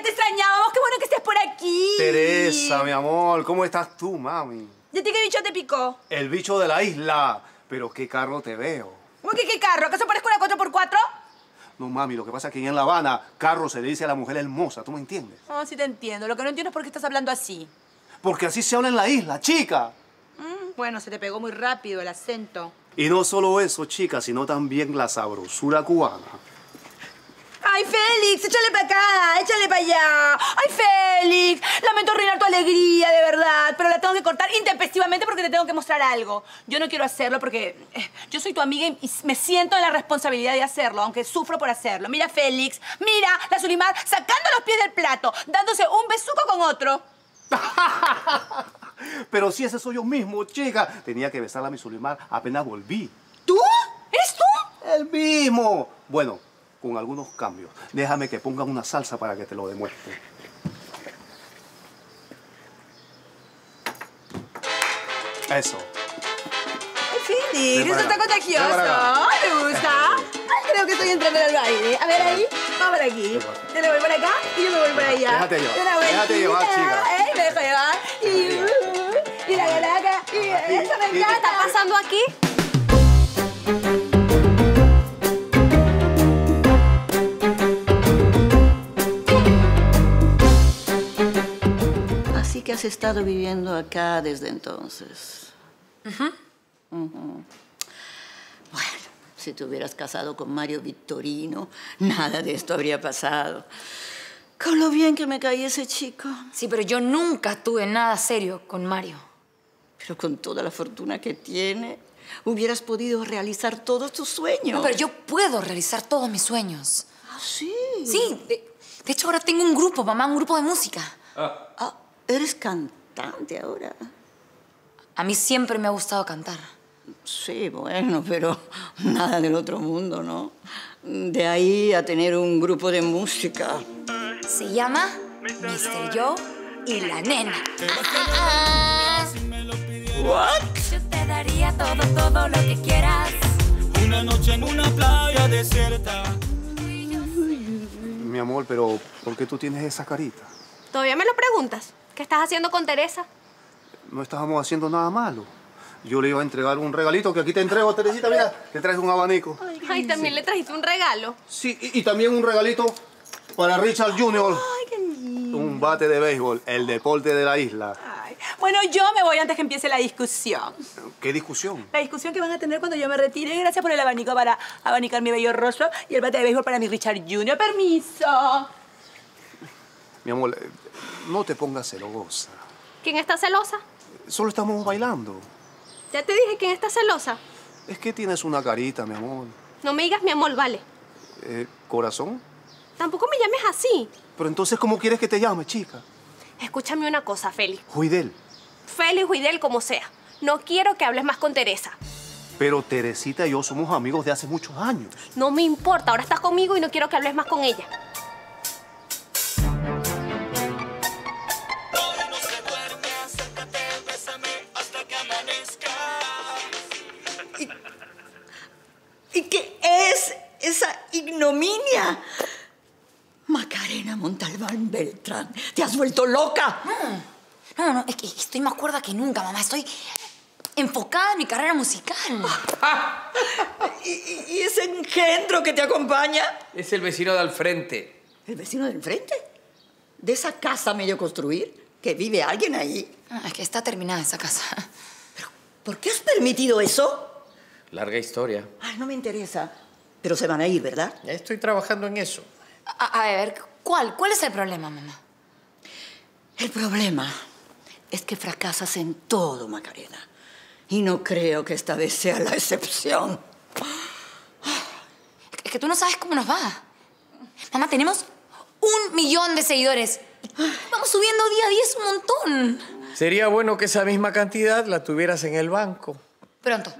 ya te extrañábamos. Qué bueno que estés por aquí. Teresa, mi amor, ¿cómo estás tú, mami? ¿Y a ti qué bicho te picó? El bicho de la isla. Pero qué carro te veo. ¿Cómo que qué carro? ¿Acaso parezco una 4x4? No, mami, lo que pasa es que en La Habana, carro se le dice a la mujer hermosa, ¿tú me entiendes? No, sí te entiendo. Lo que no entiendo es por qué estás hablando así. Porque así se habla en la isla, chica. Mm, bueno, se te pegó muy rápido el acento. Y no solo eso, chica, sino también la sabrosura cubana. ¡Ay, Félix! ¡Échale para acá! ¡Échale para allá! ¡Ay, Félix! Lamento arruinar tu alegría, de verdad. Pero la tengo que cortar intempestivamente porque te tengo que mostrar algo. Yo no quiero hacerlo porque eh, yo soy tu amiga y me siento en la responsabilidad de hacerlo, aunque sufro por hacerlo. Mira, Félix. Mira, la Sulimar sacando los pies del plato, dándose un besuco con otro. Pero si ese soy yo mismo, chica. Tenía que besar a mi Sulimar apenas volví. ¿Tú? ¿Eres tú? El mismo. Bueno, con algunos cambios. Déjame que ponga una salsa para que te lo demuestre. Eso. Félix, eso está contagioso. Me gusta. Ay, creo que estoy entrando en el baile. A ver ahí, vamos por aquí. Yo le voy por acá y yo me voy por allá. Déjate llevar. Déjate llevar, chica. Eh, me dejo llevar. Y, y la galaca. Y eso me ¿Qué encanta. está pasando aquí? Has estado viviendo acá desde entonces. Ujú. Bueno, si te hubieras casado con Mario Victorino, nada de esto habría pasado. Con lo bien que me caía ese chico. Sí, pero yo nunca tuve nada serio con Mario. Pero con toda la fortuna que tiene, hubieras podido realizar todos tus sueños. No, pero yo puedo realizar todos mis sueños. ¿Ah, sí? Sí, de, de hecho ahora tengo un grupo, mamá, un grupo de música. Ah, eres cantante ahora. A mí siempre me ha gustado cantar. Sí, bueno, pero nada del otro mundo, ¿no? De ahí a tener un grupo de música. Se llama Mr. Joe y la nena. Ah, ¿What? Yo te daría todo, todo lo que quieras. Una noche en una playa desierta. Mi amor, pero ¿por qué tú tienes esa carita? ¿Todavía me lo preguntas? ¿Qué estás haciendo con Teresa? No estábamos haciendo nada malo. Yo le iba a entregar un regalito que aquí te entrego, Teresita. Mira, te traes un abanico. Ay, también le trajiste un regalo. Sí, y, y también un regalito para Richard Jr. Ay, qué lindo. Un bate de béisbol, el deporte de la isla. Ay, Bueno, yo me voy antes que empiece la discusión. ¿Qué discusión? La discusión que van a tener cuando yo me retire. Gracias por el abanico para abanicar mi bello rostro y el bate de béisbol para mi Richard Jr. Permiso. Mi amor, no te pongas celosa. ¿Quién está celosa? Solo estamos bailando. Ya te dije quién está celosa. Es que tienes una carita, mi amor. No me digas mi amor, vale. Eh, ¿Corazón? Tampoco me llames así. Pero entonces, ¿cómo quieres que te llame, chica? Escúchame una cosa, Félix. Juidel. Félix, Huidel, como sea. No quiero que hables más con Teresa. Pero Teresita y yo somos amigos de hace muchos años. No me importa, ahora estás conmigo y no quiero que hables más con ella. Macarena Montalbán Beltrán, ¿te has vuelto loca? No, no, es que estoy más cuerda que nunca, mamá. Estoy enfocada en mi carrera musical. ¿Y, y- ese engendro que te acompaña? Es el vecino de al frente. ¿El vecino del frente? ¿De esa casa medio construir? ¿Que vive alguien ahí? Ah, Es que está terminada esa casa. ¿Por qué has permitido eso? Larga historia. Ay, no me interesa. Pero se van a ir, ¿verdad? Ya estoy trabajando en eso. A, a ver, ¿cuál? ¿Cuál es el problema, mamá? El problema es que fracasas en todo, Macarena. Y no creo que esta vez sea la excepción. Es que tú no sabes cómo nos va. Mamá, tenemos un millón de seguidores. Vamos subiendo día a día, es un montón. Sería bueno que esa misma cantidad la tuvieras en el banco. Pronto.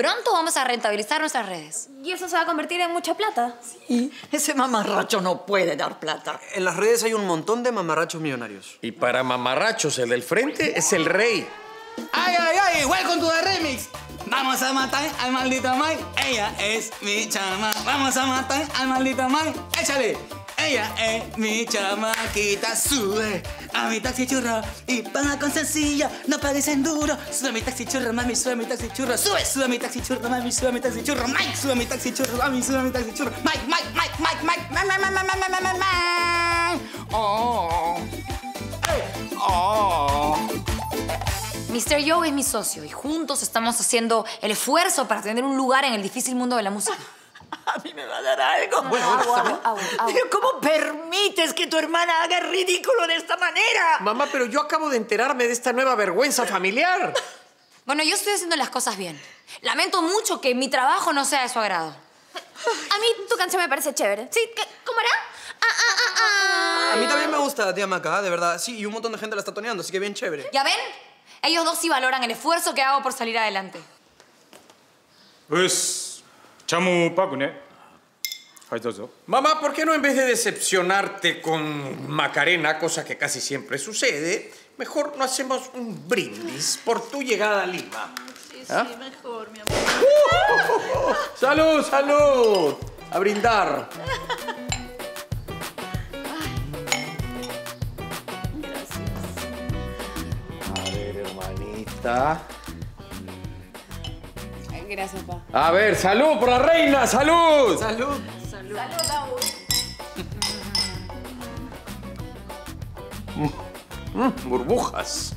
Pronto vamos a rentabilizar nuestras redes. ¿Y eso se va a convertir en mucha plata? Y ese mamarracho no puede dar plata. En las redes hay un montón de mamarrachos millonarios. Y para mamarrachos, el del frente es el rey. ¡Ay, ay, ay! ¡Welcome to the remix! Vamos a matar al maldito Mike. Ella es mi chama. Vamos a matar al maldito Mike. Échale, Ella es mi chamaquita, sube a mi taxi churro y paga con sencilla, no pagues en duro. Sube mi taxi churro, mami, sube mi taxi churro, sube, sube mi taxi churro, mami, sube mi taxi churro, Mike, sube mi taxi churro, mami, sube mi taxi churro, Mike, Mike, Mike, Mike, Mike, Mike, Mike, Mike, Mike, Mike, Mike, Mike. Oh, Eh, oh. Mr. Joe es mi socio y juntos estamos haciendo el esfuerzo para tener un lugar en el difícil mundo de la música. A mí me va a dar algo. Bueno, bueno. Pero ¿cómo permites que tu hermana haga el ridículo de esta manera? Mamá, pero yo acabo de enterarme de esta nueva vergüenza familiar. Bueno, yo estoy haciendo las cosas bien. Lamento mucho que mi trabajo no sea de su agrado. A mí tu canción me parece chévere. ¿Sí? ¿Qué? ¿Cómo era? Ah, ah, ah, ah. A mí también me gusta, tía Maca, de verdad. Sí, y un montón de gente la está toneando, así que bien chévere. ¿Ya ven? Ellos dos sí valoran el esfuerzo que hago por salir adelante. う Chamu Pacune. Mamá, ¿por qué no en vez de decepcionarte con Macarena, cosa que casi siempre sucede, mejor no hacemos un brindis por tu llegada a Lima? Sí, sí, ¿Ah? mejor, mi amor. ¡Salud, salud! A brindar. Gracias. A hermanita. Gracias, pa. A ver, salud por la reina, salud. Salud. Mm, burbujas.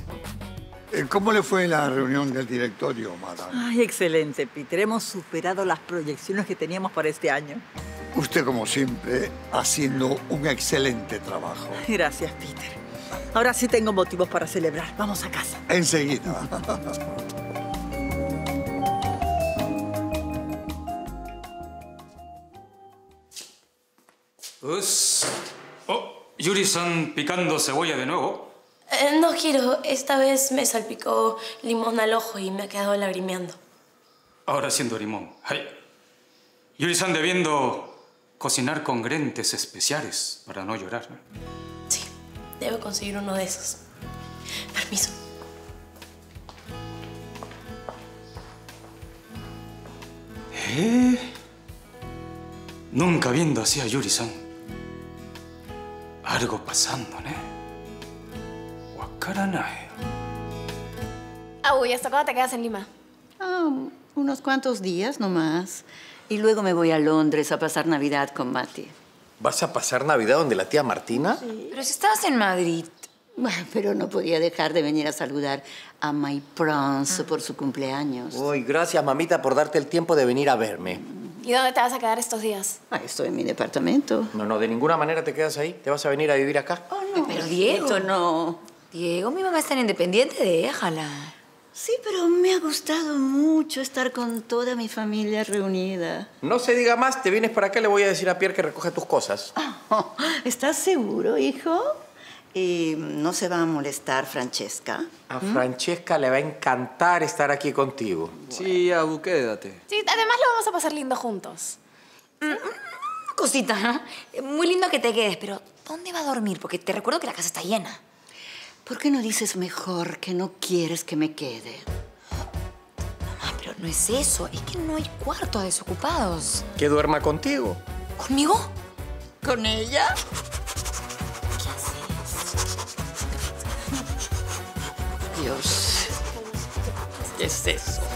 Eh, ¿Cómo le fue la reunión del directorio, madame? Ay, excelente, Peter. Hemos superado las proyecciones que teníamos para este año. Usted, como siempre, haciendo un excelente trabajo. Gracias, Peter. Ahora sí tengo motivos para celebrar. Vamos a casa. Enseguida. Us. Oh, Yuri-san picando cebolla de nuevo. Eh, no quiero. Esta vez me salpicó limón al ojo y me ha quedado lagrimeando. Ahora siendo limón. Ay. Yuri-san debiendo cocinar con grentes especiales para no llorar. Sí, debo conseguir uno de esos. Permiso. ¿Eh? Nunca viendo así a Yuri-san. Algo pasando, ¿eh? Wakaranae. Ah, uy, ¿hasta cuándo te quedas en Lima? Ah, unos cuantos días nomás. Y luego me voy a Londres a pasar Navidad con Mati. ¿Vas a pasar Navidad donde la tía Martina? Pero si estabas en Madrid. Bueno, pero no podía dejar de venir a saludar a My Prince por su cumpleaños. Uy, gracias, mamita, por darte el tiempo de venir a verme. ¿Y dónde te vas a quedar estos días? Ah, estoy en mi departamento. No, no, de ninguna manera te quedas ahí. ¿Te vas a venir a vivir acá? Pero Diego. Esto no. Diego, mi mamá es tan independiente, déjala. Sí, pero me ha gustado mucho estar con toda mi familia reunida. No se diga más, te vienes para acá, le voy a decir a Pierre que recoge tus cosas. ¿Estás seguro, hijo? ¿Y no se va a molestar Francesca? A Francesca le va a encantar estar aquí contigo. Sí, Abu, quédate. Sí, además lo vamos a pasar lindo juntos. Una cosita, ¿no? Muy lindo que te quedes, pero ¿dónde va a dormir? Porque te recuerdo que la casa está llena. ¿Por qué no dices mejor que no quieres que me quede? Mamá, pero no es eso. Es que no hay cuartos desocupados. Que duerma contigo. ¿Conmigo? ¿Con ella? Dios. ¿Qué es eso?